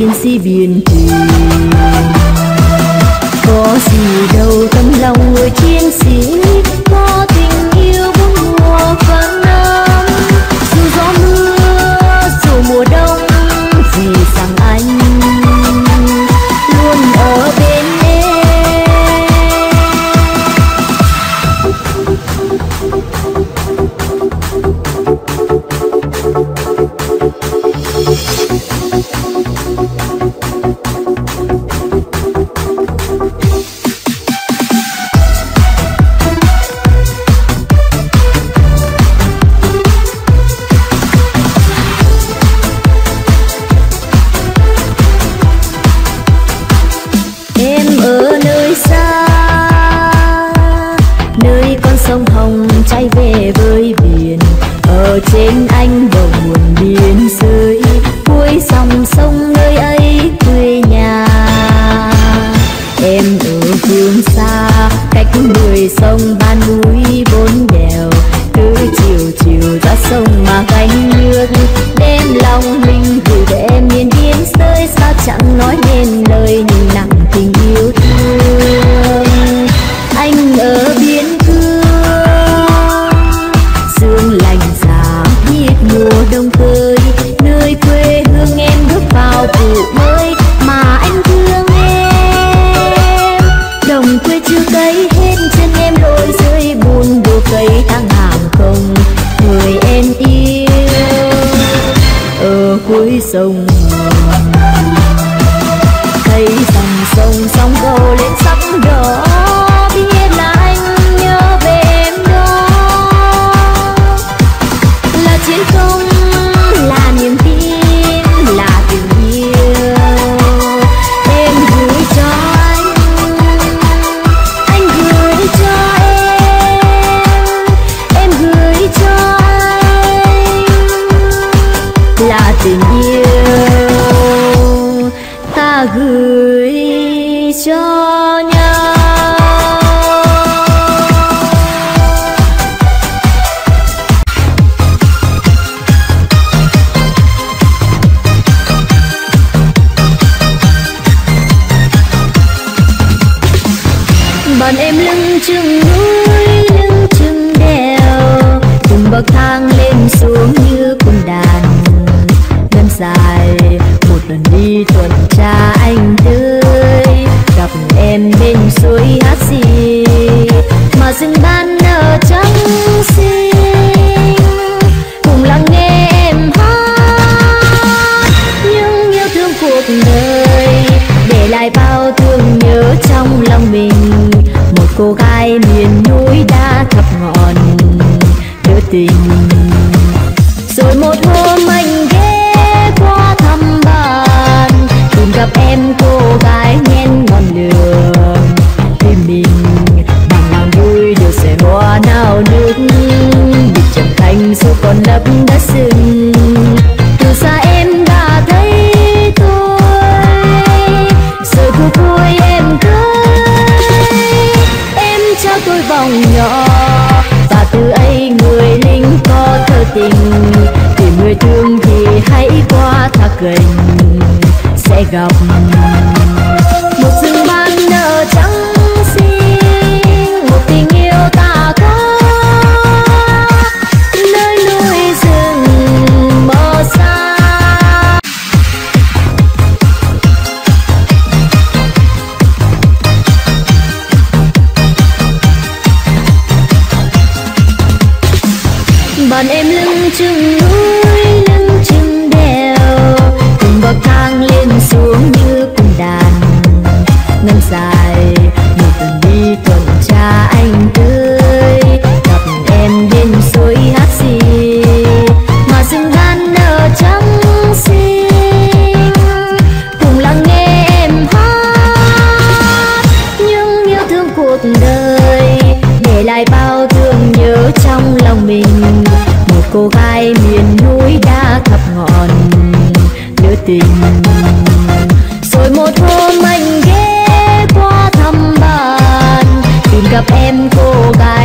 chiến sĩ viên em ở phương xa, cách người sông ba núi bốn đèo. Cứ chiều chiều ra sông mà gánh nước, đem lòng mình gửi để em yên yên rơi sao chẳng nói nên bọn em lưng chừng núi, lưng chừng đèo. Cùng bậc thang lên xuống như cung đàn. Ngân dài, một lần đi tuần tra anh tươi. Gặp em bên suối hát gì mà rừng ban nở trắng xinh. Cùng lắng nghe em hát những yêu thương cuộc đời. Để lại bao thương nhớ trong lòng mình cô gái miền núi đã thập ngọn nhớ tình. Rồi một hôm anh ghé qua thăm bạn tìm gặp em cô gái nhen ngọn lửa tim mình bằng lòng vui đều sẽ hoa nào nước bị trầm thanh dù còn lấp đã rừng đôi tôi vòng nhỏ. Và từ ấy người lính có thơ tình. Tìm người thương thì hãy qua thác gành sẽ gặp. Còn em lưng chừng núi, lưng chừng đèo từng bậc thang lên xuống như cung đàn. Ngân dài rồi một hôm anh ghé qua thăm bạn tìm gặp em cô gái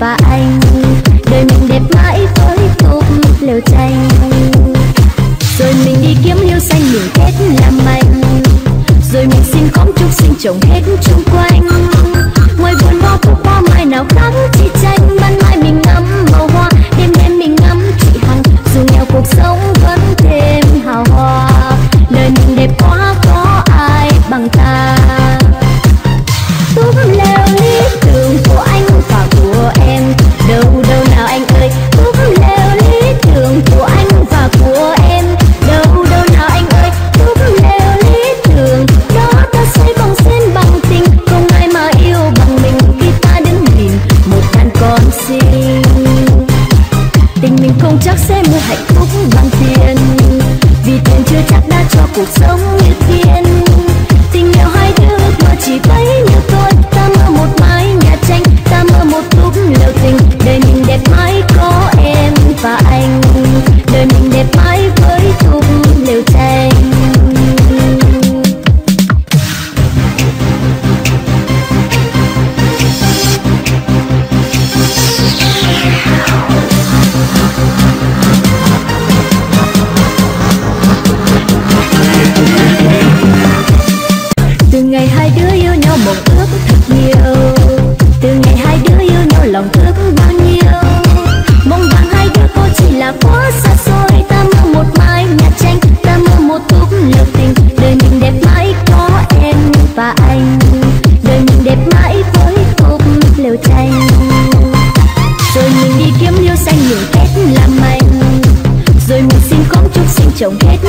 và anh. Đời mình đẹp mãi với cốc lều tranh. Rồi mình đi kiếm liêu xanh, mình hết làm anh rồi mình xin khóm chúc xin trồng hết chung So. tell don't get